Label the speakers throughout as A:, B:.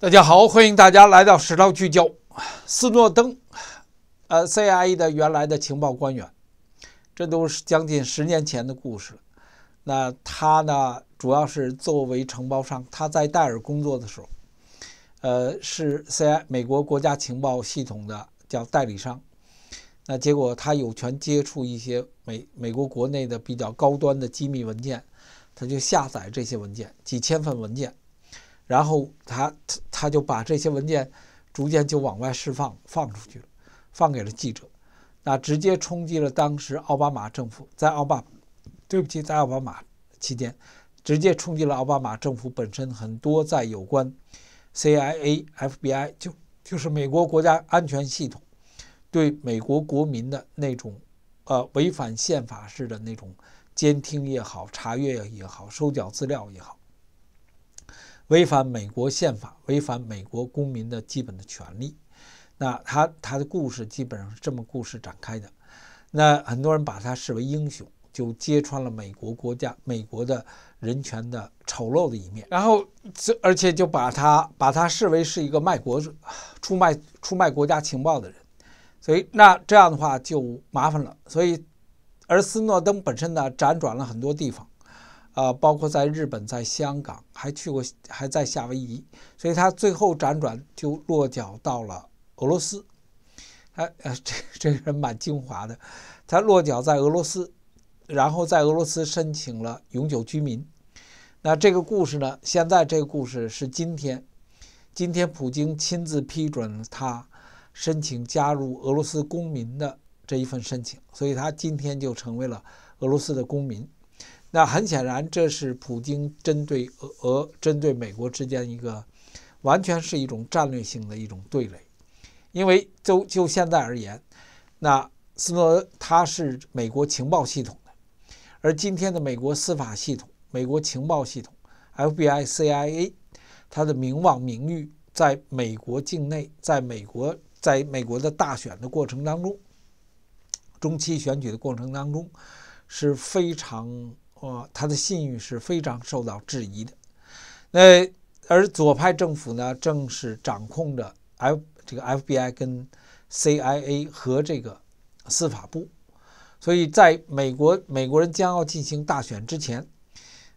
A: 大家好，欢迎大家来到史料聚焦。斯诺登，呃，CIA 的原来的情报官员，这都是将近十年前的故事了。那他呢，主要是作为承包商，他在戴尔工作的时候，呃，是 CIA 美国国家情报系统的叫代理商。那结果他有权接触一些美美国国内的比较高端的机密文件，他就下载这些文件，几千份文件。然后他他他就把这些文件逐渐就往外释放放出去了，放给了记者，那直接冲击了当时奥巴马政府在奥巴，对不起，在奥巴马期间，直接冲击了奥巴马政府本身很多在有关 CIA、FBI 就就是美国国家安全系统对美国国民的那种呃违反宪法式的那种监听也好、查阅也好、收缴资料也好。违反美国宪法，违反美国公民的基本的权利，那他他的故事基本上是这么故事展开的。那很多人把他视为英雄，就揭穿了美国国家美国的人权的丑陋的一面。然后这，而且就把他把他视为是一个卖国者，出卖出卖国家情报的人。所以，那这样的话就麻烦了。所以，而斯诺登本身呢，辗转了很多地方。啊，包括在日本、在香港，还去过，还在夏威夷，所以他最后辗转就落脚到了俄罗斯。他呃，这这个人蛮精华的，他落脚在俄罗斯，然后在俄罗斯申请了永久居民。那这个故事呢？现在这个故事是今天，今天普京亲自批准他申请加入俄罗斯公民的这一份申请，所以他今天就成为了俄罗斯的公民。那很显然，这是普京针对俄俄、针对美国之间一个完全是一种战略性的一种对垒。因为就就现在而言，那斯诺他是美国情报系统的，而今天的美国司法系统、美国情报系统 FBI、CIA，它的名望名誉在美国境内，在美国在美国的大选的过程当中，中期选举的过程当中是非常。哦，他的信誉是非常受到质疑的。那而左派政府呢，正是掌控着 F 这个 FBI 跟 CIA 和这个司法部。所以，在美国美国人将要进行大选之前，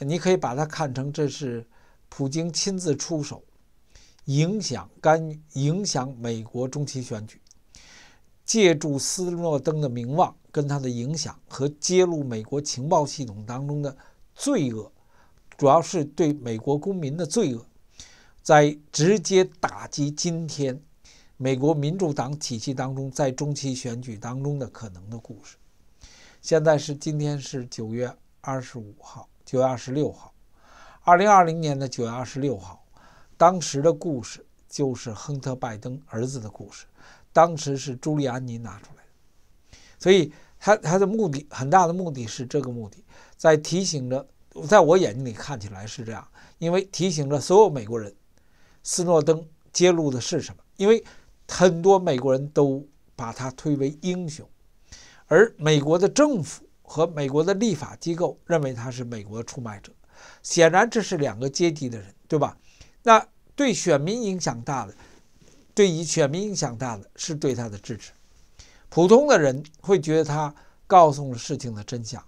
A: 你可以把它看成这是普京亲自出手，影响干预影响美国中期选举，借助斯诺登的名望。跟他的影响和揭露美国情报系统当中的罪恶，主要是对美国公民的罪恶，在直接打击今天美国民主党体系当中在中期选举当中的可能的故事。现在是今天是九月二十五号，九月二十六号，二零二零年的九月二十六号，当时的故事就是亨特·拜登儿子的故事，当时是朱利安尼拿出来的，所以。他他的目的很大的目的是这个目的，在提醒着，在我眼睛里看起来是这样，因为提醒着所有美国人，斯诺登揭露的是什么？因为很多美国人都把他推为英雄，而美国的政府和美国的立法机构认为他是美国出卖者。显然这是两个阶级的人，对吧？那对选民影响大的，对于选民影响大的是对他的支持。普通的人会觉得他告诉了事情的真相，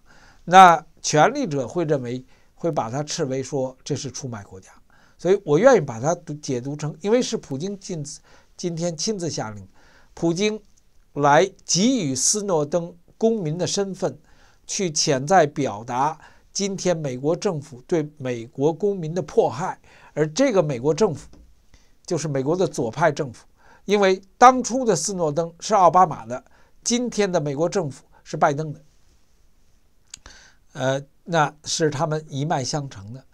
A: 那权力者会认为会把他斥为说这是出卖国家，所以我愿意把它解读成，因为是普京亲自今天亲自下令，普京来给予斯诺登公民的身份，去潜在表达今天美国政府对美国公民的迫害，而这个美国政府就是美国的左派政府。因为当初的斯诺登是奥巴马的，今天的美国政府是拜登的，呃，那是他们一脉相承的，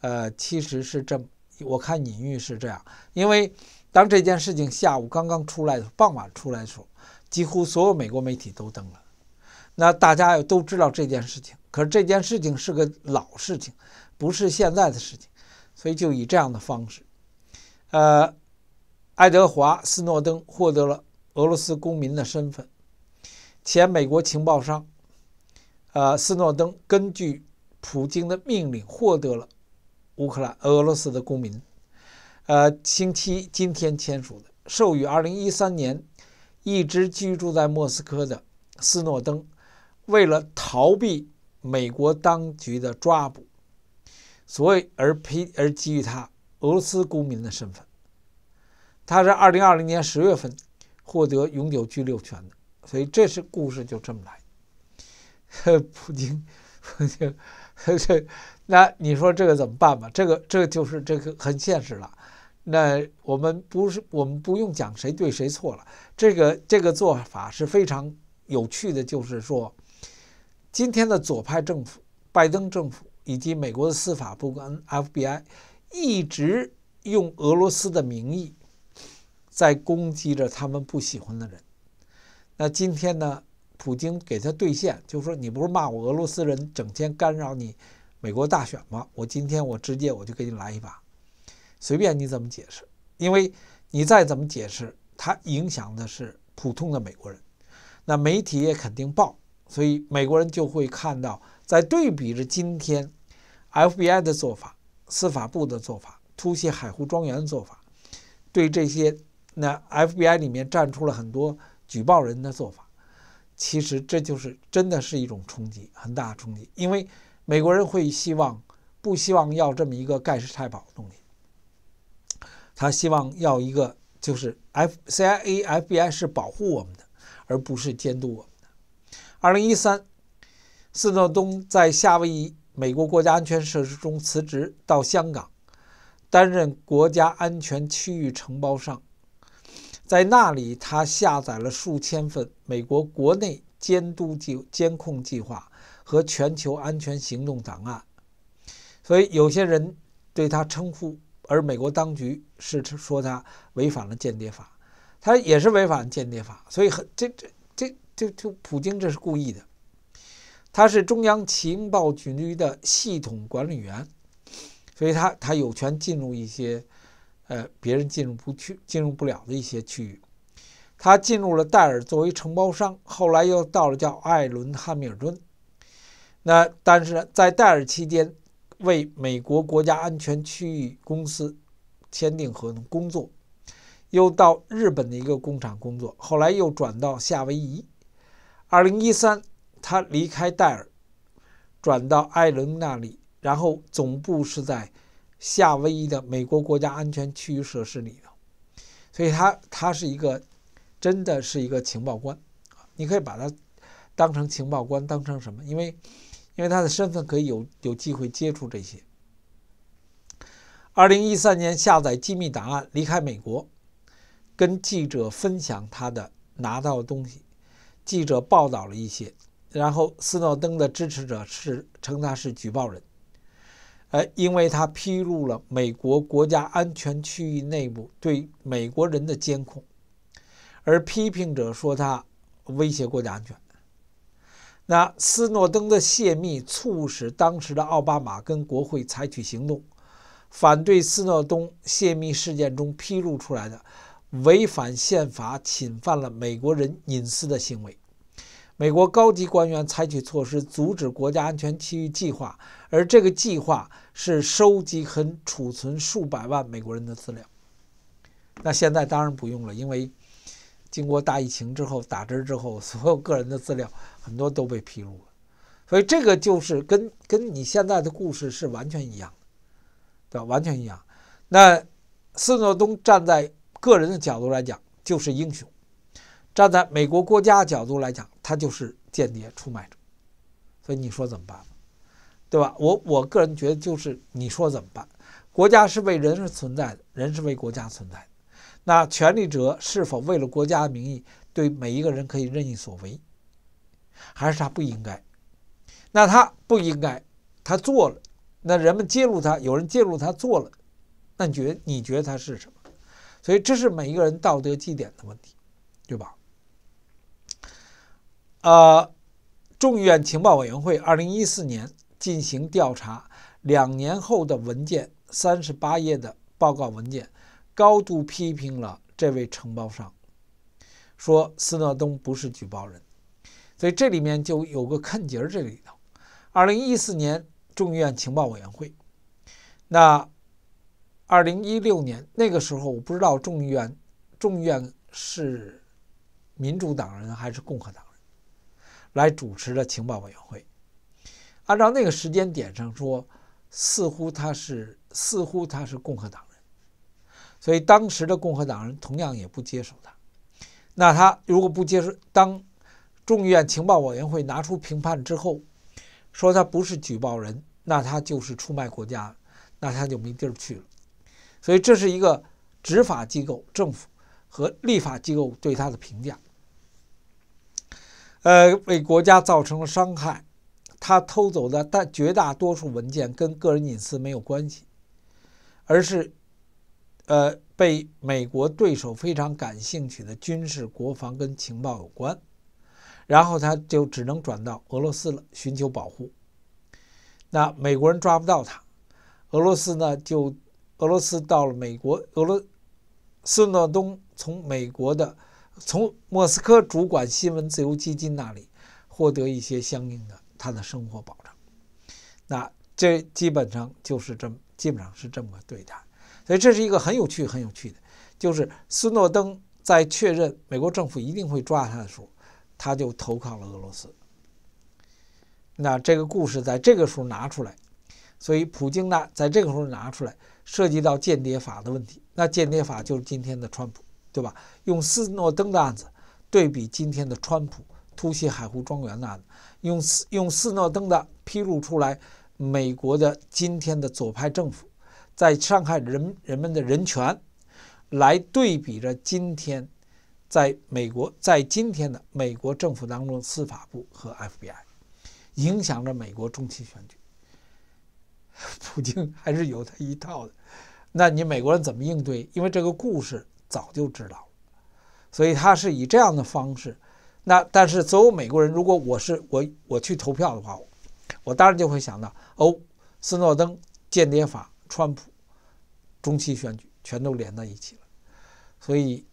A: 呃，其实是这，我看隐喻是这样。因为当这件事情下午刚刚出来的傍晚出来的时候，几乎所有美国媒体都登了，那大家都知道这件事情。可是这件事情是个老事情，不是现在的事情，所以就以这样的方式，呃。爱德华·斯诺登获得了俄罗斯公民的身份。前美国情报商，呃，斯诺登根据普京的命令获得了乌克兰、俄罗斯的公民。呃，星期今天签署的，授予二零一三年一直居住在莫斯科的斯诺登，为了逃避美国当局的抓捕，所以而批而给予他俄罗斯公民的身份。他是二零二零年十月份获得永久居留权的，所以这是故事就这么来。普京，普京，这那你说这个怎么办吧？这个这个就是这个很现实了。那我们不是，我们不用讲谁对谁错了。这个这个做法是非常有趣的，就是说，今天的左派政府、拜登政府以及美国的司法部跟 FBI 一直用俄罗斯的名义在攻击着他们不喜欢的人。那今天呢，普京给他兑现，就说，你不是骂我俄罗斯人整天干扰你美国大选吗？我今天我直接我就给你来一把。随便你怎么解释，因为你再怎么解释，它影响的是普通的美国人，那媒体也肯定报，所以美国人就会看到，在对比着今天 FBI 的做法、司法部的做法、突袭海湖庄园的做法，对这些那 FBI 里面站出了很多举报人的做法，其实这就是真的是一种冲击，很大的冲击，因为美国人会希望不希望要这么一个盖世太保的东西。他希望要一个，就是 F C I A F B I 是保护我们的，而不是监督我们的。二零一三，斯诺东在夏威夷美国国家安全设施中辞职，到香港担任国家安全区域承包商，在那里他下载了数千份美国国内监督计监控计划和全球安全行动档案，所以有些人对他称呼。而美国当局是说他违反了间谍法，他也是违反间谍法，所以很这这这这就普京这是故意的。他是中央情报局的系统管理员，所以他他有权进入一些呃别人进入不去、进入不了的一些区域。他进入了戴尔作为承包商，后来又到了叫艾伦汉密尔顿。那但是在戴尔期间。为美国国家安全区域公司签订合同工作，又到日本的一个工厂工作，后来又转到夏威夷。二零一三，他离开戴尔，转到艾伦那里，然后总部是在夏威夷的美国国家安全区域设施里头，所以他他是一个真的是一个情报官你可以把他当成情报官，当成什么？因为。因为他的身份可以有有机会接触这些。二零一三年下载机密档案，离开美国，跟记者分享他的拿到的东西。记者报道了一些，然后斯诺登的支持者是称他是举报人，呃，因为他披露了美国国家安全区域内部对美国人的监控，而批评者说他威胁国家安全。那斯诺登的泄密促使当时的奥巴马跟国会采取行动，反对斯诺登泄密事件中披露出来的违反宪法、侵犯了美国人隐私的行为。美国高级官员采取措施阻止国家安全区域计划，而这个计划是收集和储存数百万美国人的资料。那现在当然不用了，因为。经过大疫情之后打针之后，所有个人的资料很多都被披露了，所以这个就是跟跟你现在的故事是完全一样的，对吧？完全一样。那斯诺登站在个人的角度来讲就是英雄，站在美国国家角度来讲，他就是间谍出卖者。所以你说怎么办？对吧？我我个人觉得就是你说怎么办？国家是为人而存在的，人是为国家存在的。那权力者是否为了国家的名义对每一个人可以任意所为，还是他不应该？那他不应该，他做了，那人们揭露他，有人揭露他做了，那你觉得你觉得他是什么？所以这是每一个人道德基点的问题，对吧？呃，众议院情报委员会二零一四年进行调查，两年后的文件，三十八页的报告文件。高度批评了这位承包商，说斯诺登不是举报人，所以这里面就有个坑节儿。这里头，二零一四年众议院情报委员会，那二零一六年那个时候，我不知道众议院众议院是民主党人还是共和党来主持的情报委员会。按照那个时间点上说，似乎他是似乎他是共和党人，所以当时的共和党人同样也不接受他。那他如果不接受，当众议院情报委员会拿出评判之后，说他不是举报人，那他就是出卖国家，那他就没地儿去了。所以这是一个执法机构、政府和立法机构对他的评价。呃，为国家造成了伤害。他偷走的大绝大多数文件跟个人隐私没有关系，而是，呃，被美国对手非常感兴趣的军事、国防跟情报有关，然后他就只能转到俄罗斯了，寻求保护。那美国人抓不到他，俄罗斯呢就俄罗斯到了美国，俄罗斯诺东从美国的从莫斯科主管新闻自由基金那里获得一些相应的。他的生活保障，那这基本上就是这么，基本上是这么个对待，所以这是一个很有趣、很有趣的，就是斯诺登在确认美国政府一定会抓他的时候，他就投靠了俄罗斯。那这个故事在这个时候拿出来，所以普京呢，在这个时候拿出来，涉及到间谍法的问题。那间谍法就是今天的川普，对吧？用斯诺登的案子对比今天的川普。突袭海湖庄园的案子，用斯用斯诺登的披露出来，美国的今天的左派政府在伤害人人们的人权，来对比着今天在美国在今天的美国政府当中司法部和 FBI，影响着美国中期选举。普京还是有他一套的，那你美国人怎么应对？因为这个故事早就知道了，所以他是以这样的方式。那但是所有美国人，如果我是我我去投票的话，我当然就会想到哦，斯诺登、间谍法、川普、中期选举全都连在一起了。所以，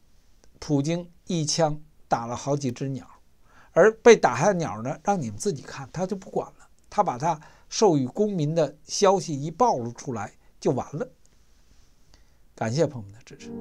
A: 普京一枪打了好几只鸟，而被打下的鸟呢，让你们自己看，他就不管了。他把他授予公民的消息一暴露出来就完了。感谢朋友们的支持。